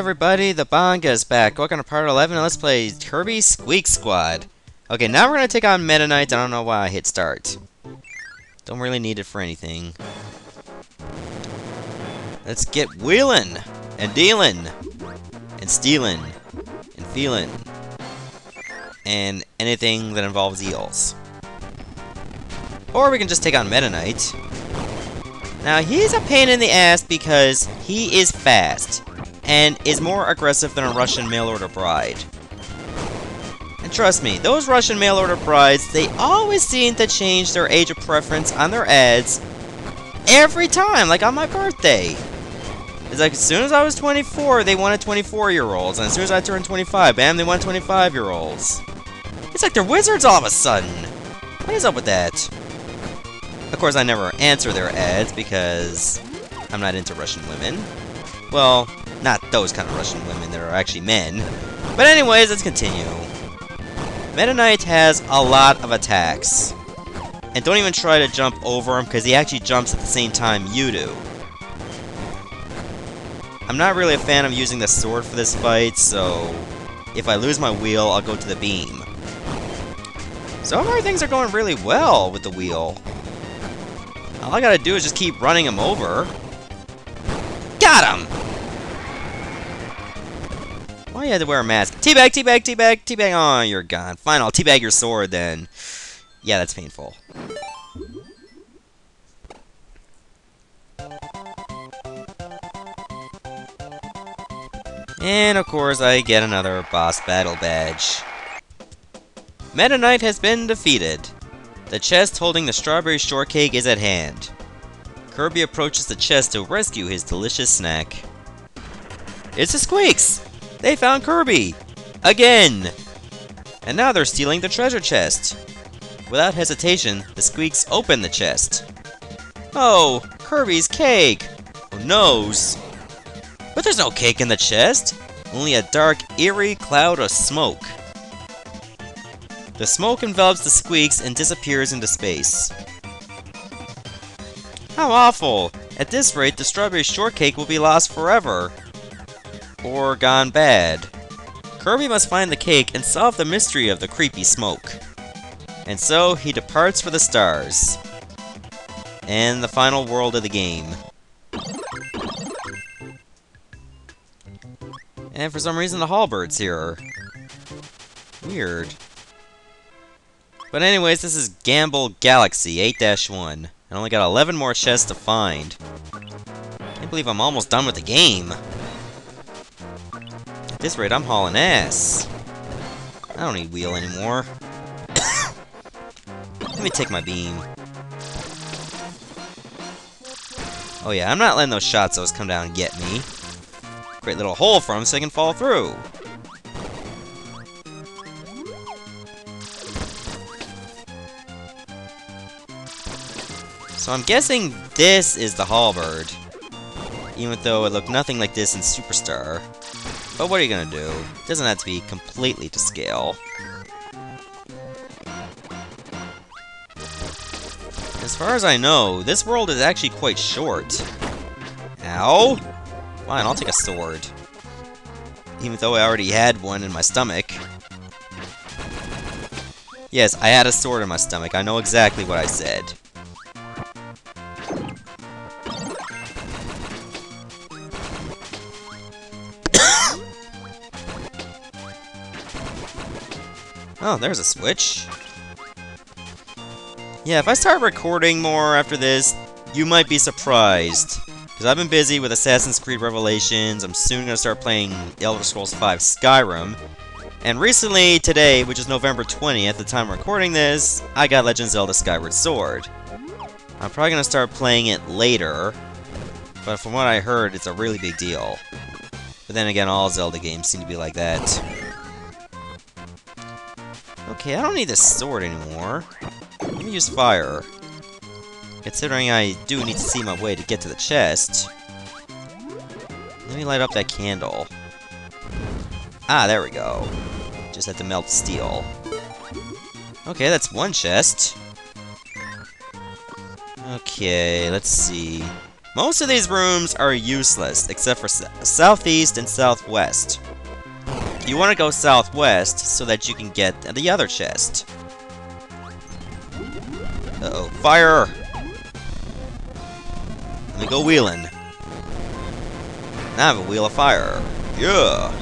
everybody, the Bangaa's back. Welcome to part 11, and let's play Kirby Squeak Squad. Okay, now we're to take on Meta Knight. I don't know why I hit start. Don't really need it for anything. Let's get wheeling, and dealing, and stealing, and feeling, and anything that involves eels. Or we can just take on Meta Knight. Now, he's a pain in the ass because he is fast and is more aggressive than a Russian mail-order bride. And trust me, those Russian mail-order brides, they always seem to change their age of preference on their ads every time, like on my birthday. It's like as soon as I was 24, they wanted 24-year-olds, and as soon as I turned 25, bam, they want 25-year-olds. It's like they're wizards all of a sudden. What is up with that? Of course, I never answer their ads because I'm not into Russian women. Well, those kind of Russian women that are actually men. But anyways, let's continue. Meta Knight has a lot of attacks. And don't even try to jump over him because he actually jumps at the same time you do. I'm not really a fan of using the sword for this fight, so if I lose my wheel, I'll go to the beam. So far, things are going really well with the wheel. All I gotta do is just keep running him over. Got him! Why you had to wear a mask? Teabag, teabag, teabag, teabag. Oh, you're gone. Fine, I'll teabag your sword then. Yeah, that's painful. And of course, I get another boss battle badge. Meta Knight has been defeated. The chest holding the strawberry shortcake is at hand. Kirby approaches the chest to rescue his delicious snack. It's a Squeaks! They found Kirby! Again! And now they're stealing the treasure chest. Without hesitation, the Squeaks open the chest. Oh, Kirby's cake! Who knows? But there's no cake in the chest! Only a dark, eerie cloud of smoke. The smoke envelops the Squeaks and disappears into space. How awful! At this rate, the strawberry shortcake will be lost forever. Or gone bad. Kirby must find the cake and solve the mystery of the creepy smoke. And so, he departs for the stars. And the final world of the game. And for some reason the Halberd's here. Are. Weird. But anyways, this is Gamble Galaxy 8-1. I only got 11 more chests to find. Can't believe I'm almost done with the game. At this rate, I'm hauling ass. I don't need wheel anymore. Let me take my beam. Oh yeah, I'm not letting those shots those come down and get me. Great little hole for them so they can fall through. So I'm guessing this is the Halberd. Even though it looked nothing like this in Superstar. But what are you gonna do? It doesn't have to be completely to scale. As far as I know, this world is actually quite short. Ow! Fine, I'll take a sword. Even though I already had one in my stomach. Yes, I had a sword in my stomach. I know exactly what I said. Oh, there's a switch. Yeah, if I start recording more after this, you might be surprised. Because I've been busy with Assassin's Creed Revelations, I'm soon going to start playing Elder Scrolls V Skyrim, and recently, today, which is November 20th, at the time I'm recording this, I got Legend of Zelda Skyward Sword. I'm probably going to start playing it later, but from what I heard, it's a really big deal. But then again, all Zelda games seem to be like that. Okay, I don't need this sword anymore. Let me use fire. Considering I do need to see my way to get to the chest. Let me light up that candle. Ah, there we go. Just have to melt steel. Okay, that's one chest. Okay, let's see. Most of these rooms are useless, except for southeast and southwest. You want to go southwest so that you can get the other chest. Uh oh fire! Let me go wheeling. Now I have a wheel of fire. Yeah!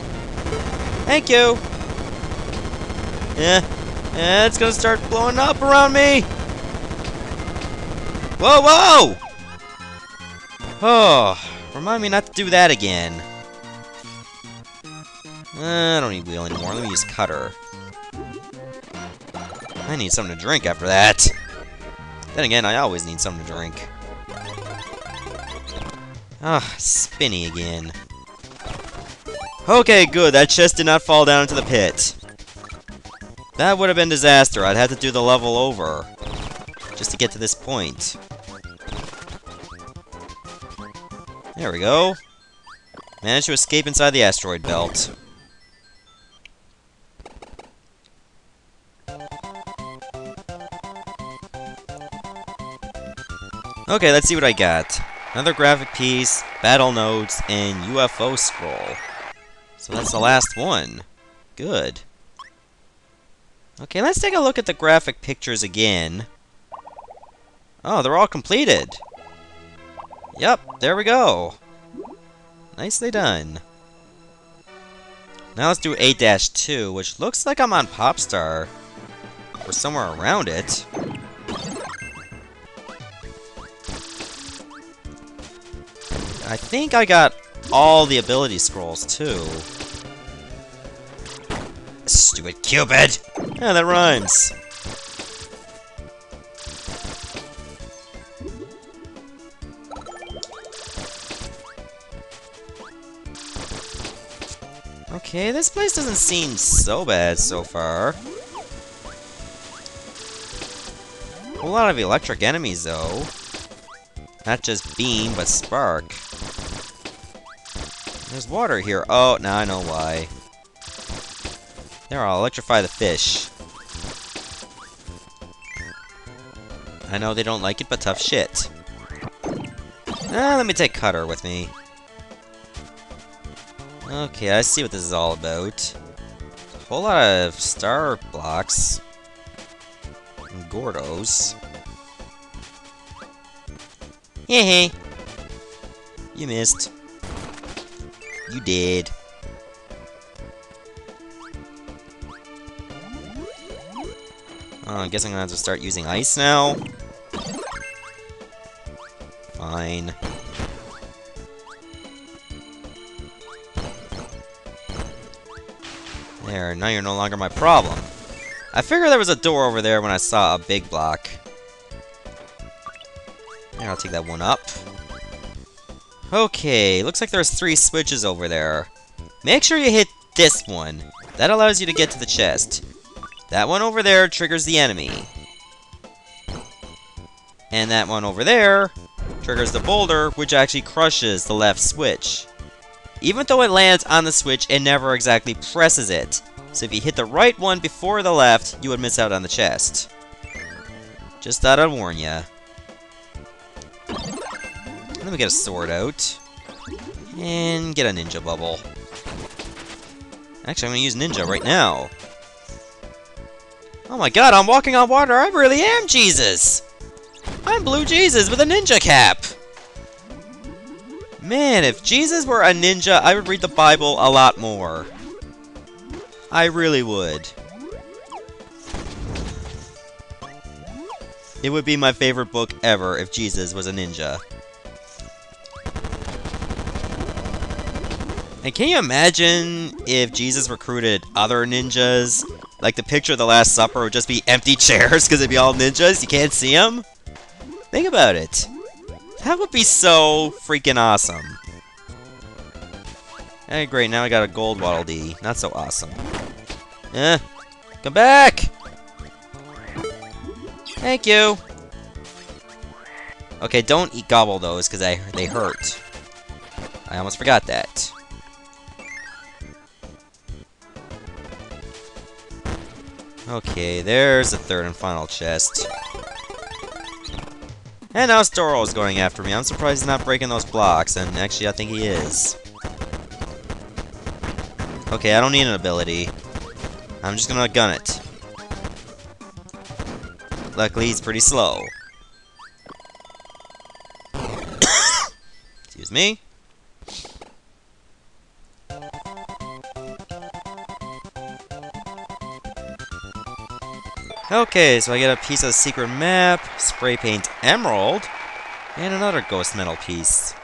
Thank you! Yeah, yeah, it's gonna start blowing up around me! Whoa, whoa! Oh, remind me not to do that again. Uh, I don't need wheel anymore. Let me use cutter. I need something to drink after that. Then again, I always need something to drink. Ah, spinny again. Okay, good. That chest did not fall down into the pit. That would have been disaster. I'd have to do the level over. Just to get to this point. There we go. Managed to escape inside the asteroid belt. Okay, let's see what I got. Another graphic piece, battle notes, and UFO scroll. So that's the last one. Good. Okay, let's take a look at the graphic pictures again. Oh, they're all completed. Yep, there we go. Nicely done. Now let's do 8-2, which looks like I'm on Popstar. Or somewhere around it. I think I got all the ability scrolls, too. Stupid Cupid! Yeah, that rhymes. Okay, this place doesn't seem so bad so far. A lot of electric enemies, though. Not just beam, but spark. There's water here. Oh, now I know why. There, I'll electrify the fish. I know they don't like it, but tough shit. Ah, let me take Cutter with me. Okay, I see what this is all about. A whole lot of star blocks. And Gordos. Heh You missed. You did. Oh, I guess I'm gonna have to start using ice now. Fine. There, now you're no longer my problem. I figured there was a door over there when I saw a big block. There, I'll take that one up. Okay, looks like there's three switches over there. Make sure you hit this one. That allows you to get to the chest. That one over there triggers the enemy. And that one over there triggers the boulder, which actually crushes the left switch. Even though it lands on the switch, it never exactly presses it. So if you hit the right one before the left, you would miss out on the chest. Just thought I'd warn ya. Let me get a sword out. And get a ninja bubble. Actually, I'm gonna use ninja right now. Oh my god, I'm walking on water! I really am Jesus! I'm Blue Jesus with a ninja cap! Man, if Jesus were a ninja, I would read the Bible a lot more. I really would. It would be my favorite book ever if Jesus was a ninja. And can you imagine if Jesus recruited other ninjas? Like the picture of the Last Supper would just be empty chairs because it'd be all ninjas? You can't see them? Think about it. That would be so freaking awesome. Hey, great, now I got a gold Waddle Dee. Not so awesome. Eh, come back! Thank you! Okay, don't eat gobble those, because they hurt. I almost forgot that. Okay, there's the third and final chest. And now Storo is going after me. I'm surprised he's not breaking those blocks, and actually I think he is. Okay, I don't need an ability. I'm just gonna gun it. Luckily, he's pretty slow. Excuse me. Okay, so I get a piece of secret map, spray paint emerald, and another ghost medal piece.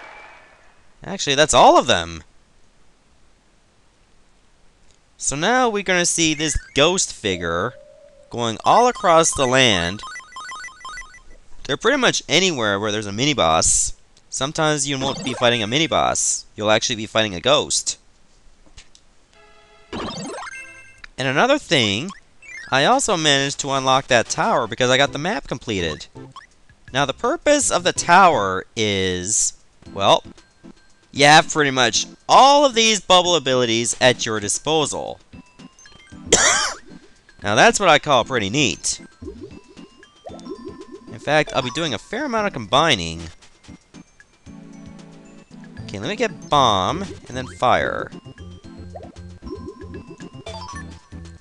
Actually, that's all of them. So now we're going to see this ghost figure going all across the land. They're pretty much anywhere where there's a mini-boss. Sometimes you won't be fighting a mini-boss. You'll actually be fighting a ghost. And another thing I also managed to unlock that tower because I got the map completed. Now, the purpose of the tower is, well, you have pretty much all of these bubble abilities at your disposal. now, that's what I call pretty neat. In fact, I'll be doing a fair amount of combining. Okay, let me get bomb, and then fire.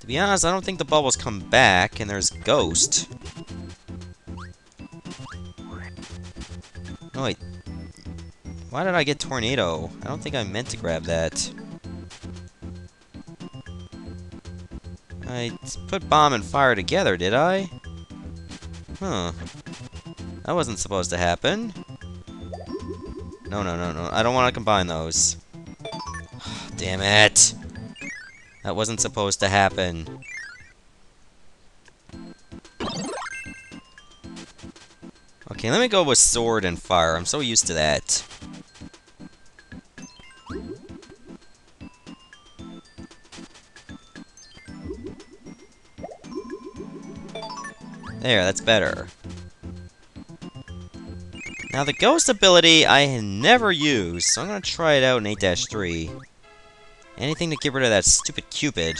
To be honest, I don't think the bubbles come back, and there's Ghost. Oh, wait. Why did I get Tornado? I don't think I meant to grab that. I put Bomb and Fire together, did I? Huh. That wasn't supposed to happen. No, no, no, no. I don't want to combine those. Damn it! That wasn't supposed to happen. Okay, let me go with sword and fire. I'm so used to that. There, that's better. Now, the ghost ability I never used, so I'm to try it out in 8-3. Anything to get rid of that stupid Cupid.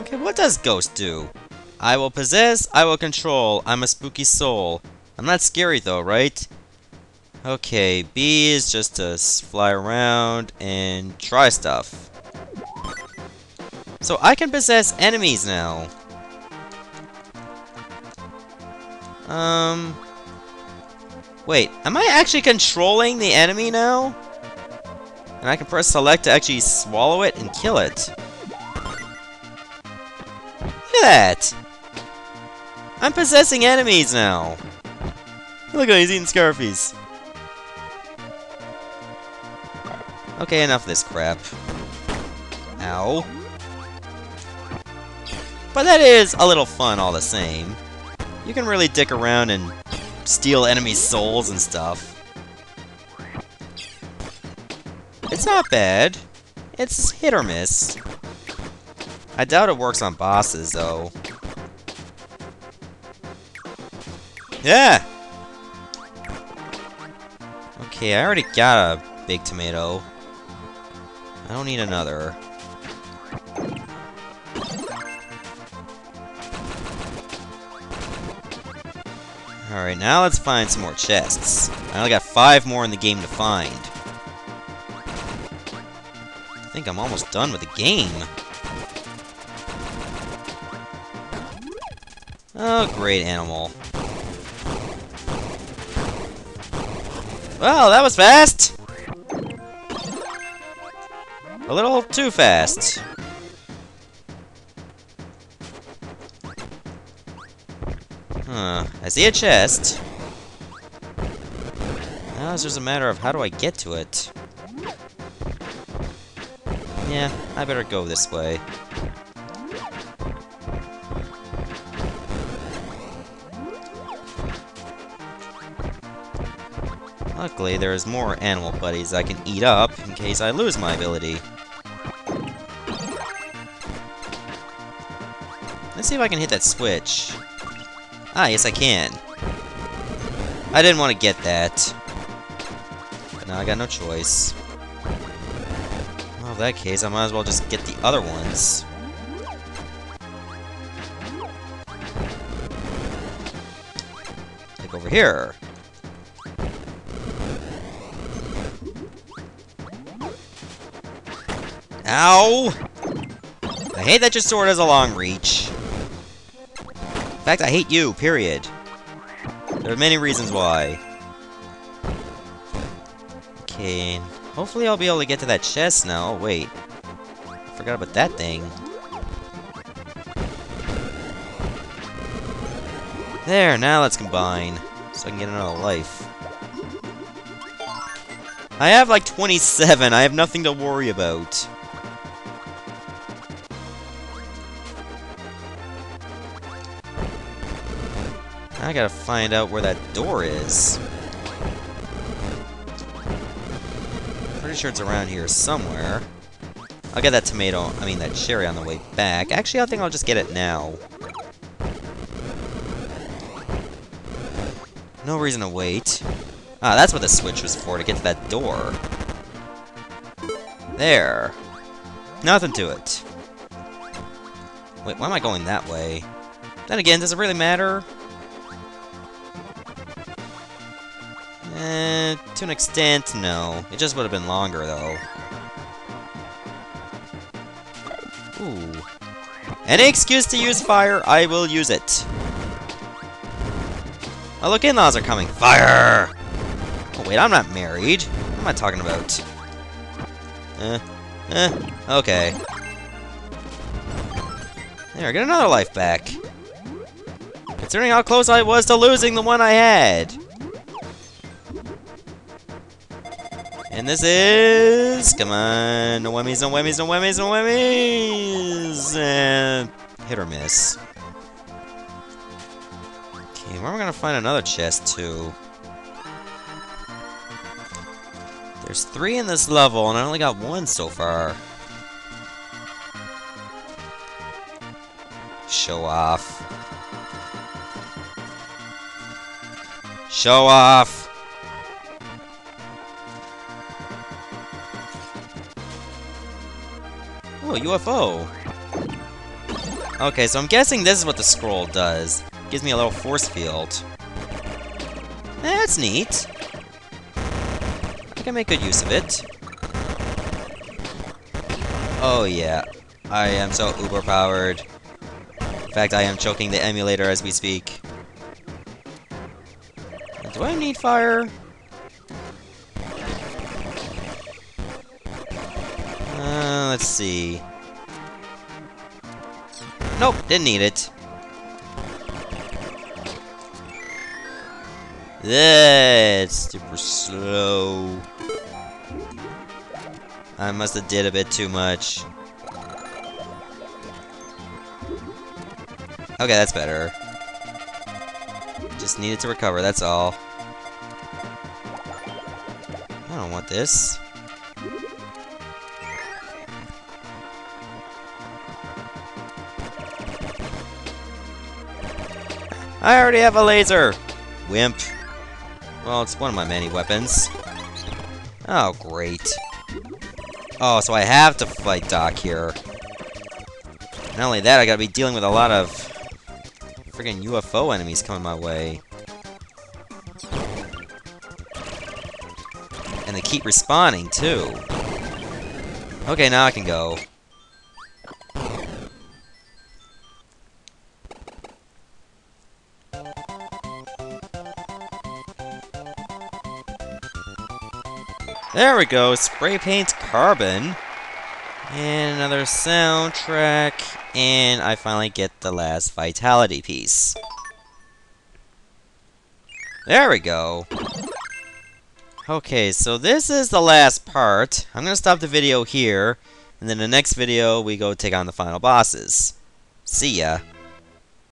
Okay, what does Ghost do? I will possess, I will control, I'm a spooky soul. I'm not scary though, right? Okay, B is just to fly around and try stuff. So I can possess enemies now. Um, Wait, am I actually controlling the enemy now? And I can press select to actually swallow it and kill it. Look at that! I'm possessing enemies now! Look at him, he's eating Scarfies. Okay, enough of this crap. Ow. But that is a little fun all the same. You can really dick around and steal enemies' souls and stuff. It's not bad. It's hit or miss. I doubt it works on bosses, though. Yeah! Okay, I already got a big tomato. I don't need another. Alright, now let's find some more chests. I only got five more in the game to find. I think I'm almost done with the game. Oh, great animal. Well, that was fast! A little too fast. I see a chest. Now it's just a matter of how do I get to it. Yeah, I better go this way. Luckily, there's more animal buddies I can eat up in case I lose my ability. Let's see if I can hit that switch. Ah, yes I can. I didn't want to get that. But now I got no choice. Well, in that case, I might as well just get the other ones. Take over here. Ow! I hate that your sword has a long reach. Fact, I hate you, period. There are many reasons why. Okay, hopefully I'll be able to get to that chest now. Oh, wait. I forgot about that thing. There, now let's combine. So I can get another life. I have like 27, I have nothing to worry about. I gotta find out where that door is. Pretty sure it's around here somewhere. I'll get that tomato, I mean that cherry on the way back. Actually, I think I'll just get it now. No reason to wait. Ah, that's what the switch was for, to get to that door. There. Nothing to it. Wait, why am I going that way? Then again, does it really matter? To an extent, no. It just would have been longer, though. Ooh. Any excuse to use fire, I will use it. Oh, look, in-laws are coming. Fire! Oh, wait, I'm not married. What am I talking about? Eh. Eh. Okay. There, get another life back. Considering how close I was to losing the one I had. And this is... Come on. No whammies, no whammies, no whammies, no whammies! And... Hit or miss. Okay, where am I gonna find another chest, too? There's three in this level, and I only got one so far. Show off. Show off! UFO. Okay, so I'm guessing this is what the scroll does. Gives me a little force field. That's neat. I can make good use of it. Oh yeah, I am so uber powered. In fact, I am choking the emulator as we speak. Do I need fire? Uh, let's see. Nope, didn't need it. That's super slow. I must have did a bit too much. Okay, that's better. Just needed to recover, that's all. I don't want this. I already have a laser! Wimp. Well, it's one of my many weapons. Oh, great. Oh, so I have to fight Doc here. Not only that, I gotta be dealing with a lot of freaking UFO enemies coming my way. And they keep respawning, too. Okay, now I can go. There we go, spray paint carbon. And another soundtrack. And I finally get the last vitality piece. There we go. Okay, so this is the last part. I'm to stop the video here. And then the next video, we go take on the final bosses. See ya.